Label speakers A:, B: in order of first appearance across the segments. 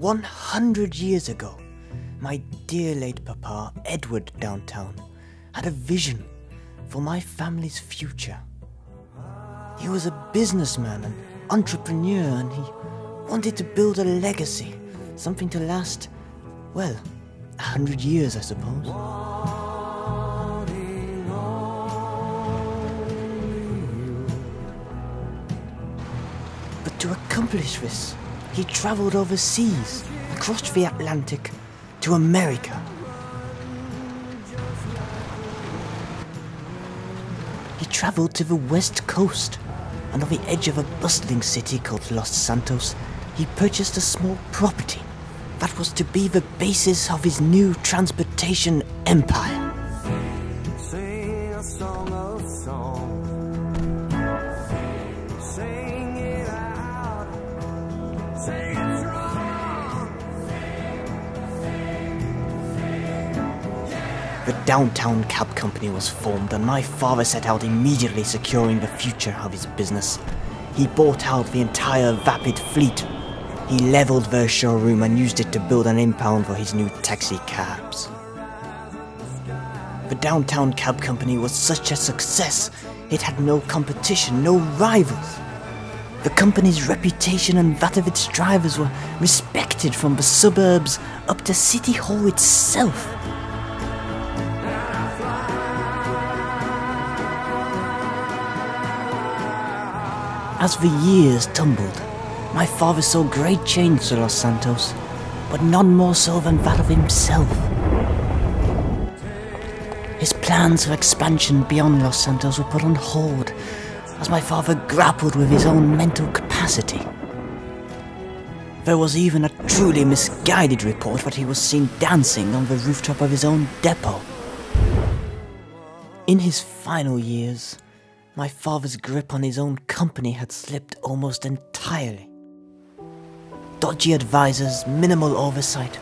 A: 100 years ago, my dear late papa, Edward Downtown, had a vision for my family's future. He was a businessman and entrepreneur, and he wanted to build a legacy, something to last, well, a hundred years, I suppose. But to accomplish this, he traveled overseas, across the Atlantic, to America. He traveled to the west coast, and on the edge of a bustling city called Los Santos, he purchased a small property that was to be the basis of his new transportation empire.
B: Sing. Sing
A: The downtown cab company was formed, and my father set out immediately securing the future of his business. He bought out the entire Vapid fleet. He leveled their showroom and used it to build an impound for his new taxi cabs. The downtown cab company was such a success, it had no competition, no rivals. The company's reputation and that of its drivers were respected from the suburbs up to City Hall itself. As the years tumbled, my father saw great change to Los Santos, but none more so than that of himself. His plans for expansion beyond Los Santos were put on hold as my father grappled with his own mental capacity. There was even a truly misguided report that he was seen dancing on the rooftop of his own depot. In his final years, my father's grip on his own company had slipped almost entirely. Dodgy advisors, minimal oversight,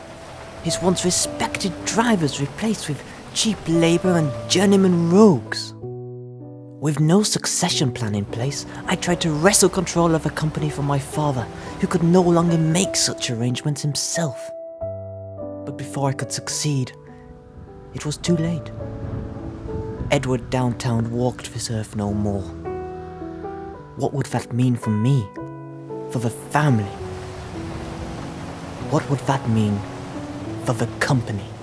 A: his once respected drivers replaced with cheap labour and journeyman rogues. With no succession plan in place, I tried to wrestle control of the company from my father, who could no longer make such arrangements himself. But before I could succeed, it was too late. Edward Downtown walked this earth no more. What would that mean for me? For the family? What would that mean for the company?